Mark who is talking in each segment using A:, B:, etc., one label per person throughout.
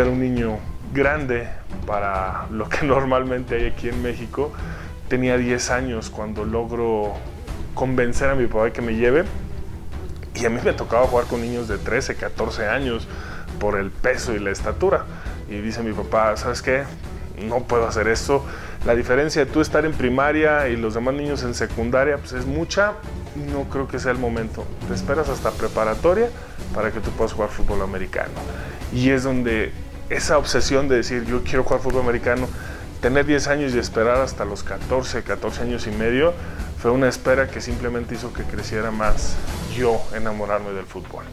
A: era un niño grande para lo que normalmente hay aquí en México. Tenía 10 años cuando logro convencer a mi papá que me lleve. Y a mí me tocaba jugar con niños de 13, 14 años por el peso y la estatura. Y dice mi papá, ¿sabes qué? No puedo hacer esto. La diferencia de tú estar en primaria y los demás niños en secundaria pues es mucha. No creo que sea el momento. Te esperas hasta preparatoria para que tú puedas jugar fútbol americano. Y es donde esa obsesión de decir yo quiero jugar fútbol americano, tener 10 años y esperar hasta los 14, 14 años y medio, fue una espera que simplemente hizo que creciera más yo enamorarme del fútbol.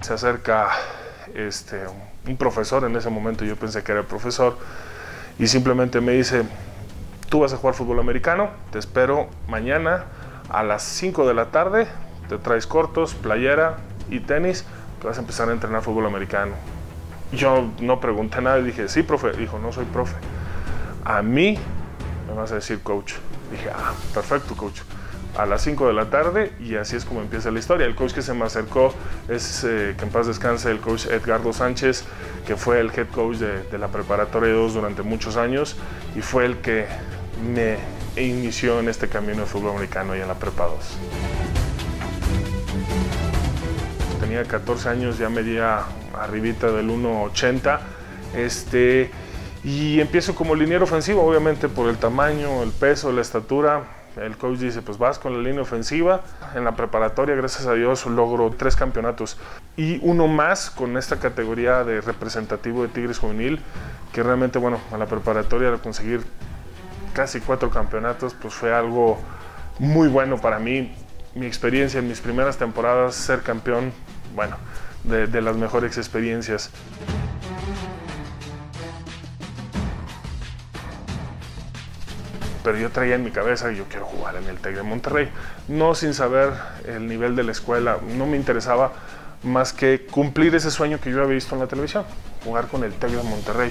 A: Se acerca este, un profesor, en ese momento yo pensé que era el profesor, y simplemente me dice, tú vas a jugar fútbol americano, te espero mañana a las 5 de la tarde, te traes cortos, playera y tenis, que vas a empezar a entrenar fútbol americano. Yo no pregunté nada y dije, sí, profe. Dijo, no soy profe. A mí me vas a decir coach. Dije, ah, perfecto, coach. A las 5 de la tarde y así es como empieza la historia. El coach que se me acercó es, eh, que en paz descanse, el coach Edgardo Sánchez, que fue el head coach de, la preparatoria 2 durante muchos años y fue el que me inició en este camino de fútbol americano y en la prepa 2. Tenía 14 años, ya medía arribita del 1.80. Este, y empiezo como liniero ofensivo, obviamente por el tamaño, el peso, la estatura. El coach dice, pues vas con la línea ofensiva. En la preparatoria, gracias a Dios, logro tres campeonatos. Y uno más con esta categoría de representativo de Tigres Juvenil, que realmente, bueno, a la preparatoria conseguir casi cuatro campeonatos, pues fue algo muy bueno para mí. Mi experiencia en mis primeras temporadas, ser campeón, bueno, de, las mejores experiencias. pero yo traía en mi cabeza que yo quiero jugar en el TEC de Monterrey. No sin saber el nivel de la escuela, no me interesaba más que cumplir ese sueño que yo había visto en la televisión, jugar con el TEC de Monterrey.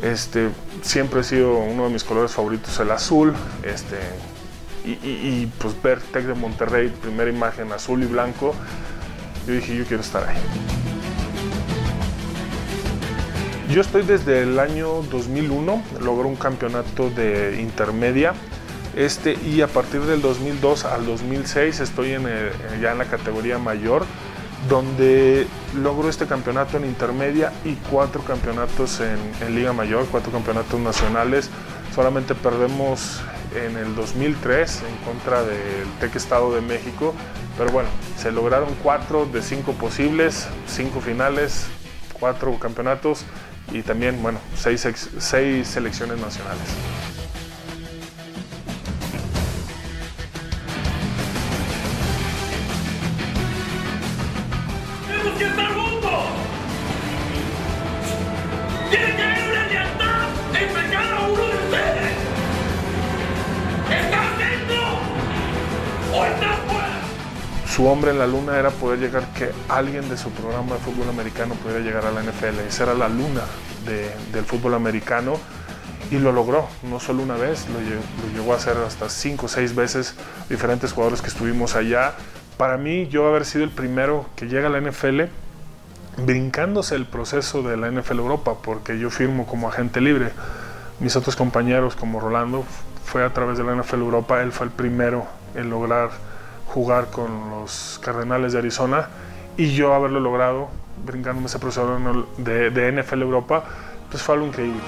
A: Este, siempre he sido uno de mis colores favoritos el azul, este, y, y, y pues ver TEC de Monterrey, primera imagen azul y blanco, yo dije yo quiero estar ahí. Yo estoy desde el año 2001, logré un campeonato de intermedia este, y a partir del 2002 al 2006 estoy en el, ya en la categoría mayor, donde logro este campeonato en intermedia y cuatro campeonatos en Liga Mayor, cuatro campeonatos nacionales. Solamente perdemos en el 2003 en contra del TEC Estado de México, pero bueno, se lograron cuatro de cinco posibles, cinco finales, cuatro campeonatos y también, bueno, seis, seis selecciones nacionales.
B: ¡Tenemos que estar juntos! ¡Tiene que
A: Su hombre en la luna era poder llegar que alguien de su programa de fútbol americano pudiera llegar a la NFL. Esa era la luna de, del fútbol americano y lo logró, no solo una vez, lo, lo llegó a hacer hasta cinco o seis veces diferentes jugadores que estuvimos allá. Para mí, yo haber sido el primero que llega a la NFL, brincándose el proceso de la NFL Europa, porque yo firmo como agente libre. Mis otros compañeros, como Rolando, fue a través de la NFL Europa, él fue el primero en lograr jugar con los Cardenales de Arizona y yo haberlo logrado brincándome ese proceso de, de NFL Europa, pues fue algo increíble.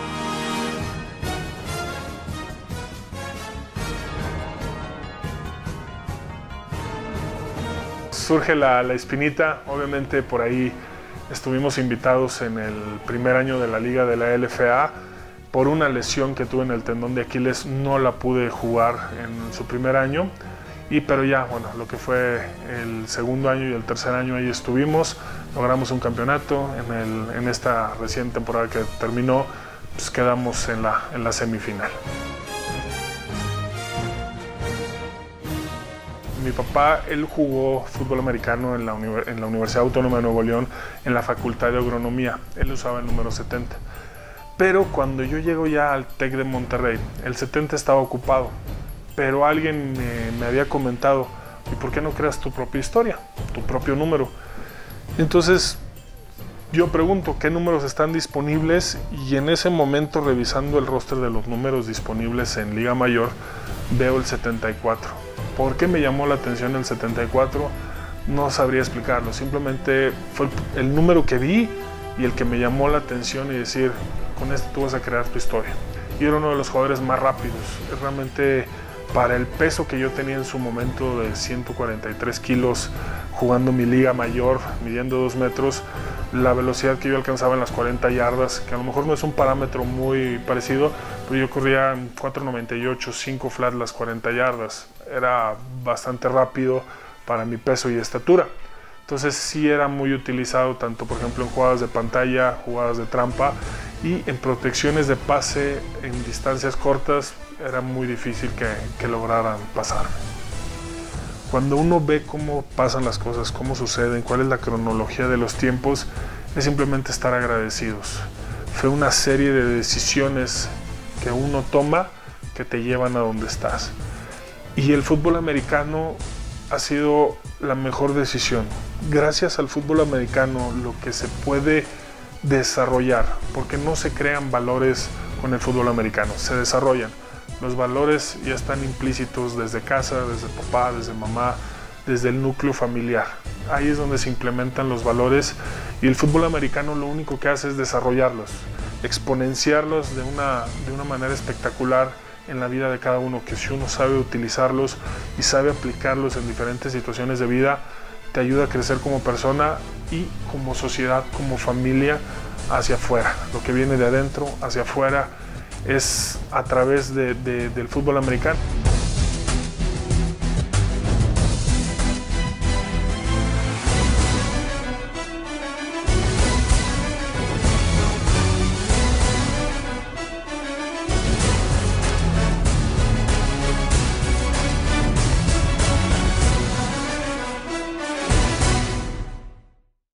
A: Surge la, la espinita, obviamente por ahí estuvimos invitados en el primer año de la liga de la LFA. Por una lesión que tuve en el tendón de Aquiles no la pude jugar en su primer año. Y pero ya, bueno, lo que fue el segundo año y el tercer año ahí estuvimos, logramos un campeonato, en, el, en esta reciente temporada que terminó, pues quedamos en la, en la semifinal. Mi papá, él jugó fútbol americano en la, en la Universidad Autónoma de Nuevo León, en la Facultad de Agronomía, él usaba el número 70. Pero cuando yo llego ya al TEC de Monterrey, el 70 estaba ocupado, pero alguien me, había comentado, ¿Y por qué no creas tu propia historia, tu propio número? Entonces, yo pregunto qué números están disponibles y en ese momento revisando el roster de los números disponibles en Liga Mayor veo el 74. ¿Por qué me llamó la atención el 74? No sabría explicarlo, simplemente fue el número que vi y el que me llamó la atención y decir, con esto tú vas a crear tu historia. Y era uno de los jugadores más rápidos, realmente para el peso que yo tenía en su momento de 143 kilos jugando mi liga mayor, midiendo 2 metros, la velocidad que yo alcanzaba en las 40 yardas, que a lo mejor no es un parámetro muy parecido, pero yo corría 4.98, 5 flat las 40 yardas. Era bastante rápido para mi peso y estatura. Entonces sí era muy utilizado tanto por ejemplo en jugadas de pantalla, jugadas de trampa y en protecciones de pase en distancias cortas era muy difícil que, que lograran pasar. Cuando uno ve cómo pasan las cosas, cómo suceden, cuál es la cronología de los tiempos, es simplemente estar agradecidos. Fue una serie de decisiones que uno toma que te llevan a donde estás. Y el fútbol americano ha sido la mejor decisión. Gracias al fútbol americano lo que se puede desarrollar, porque no se crean valores con el fútbol americano, se desarrollan los valores ya están implícitos desde casa, desde papá, desde mamá, desde el núcleo familiar. Ahí es donde se implementan los valores y el fútbol americano lo único que hace es desarrollarlos, exponenciarlos de una, de una manera espectacular en la vida de cada uno, que si uno sabe utilizarlos y sabe aplicarlos en diferentes situaciones de vida, te ayuda a crecer como persona y como sociedad, como familia hacia afuera, lo que viene de adentro hacia afuera es a través del fútbol americano.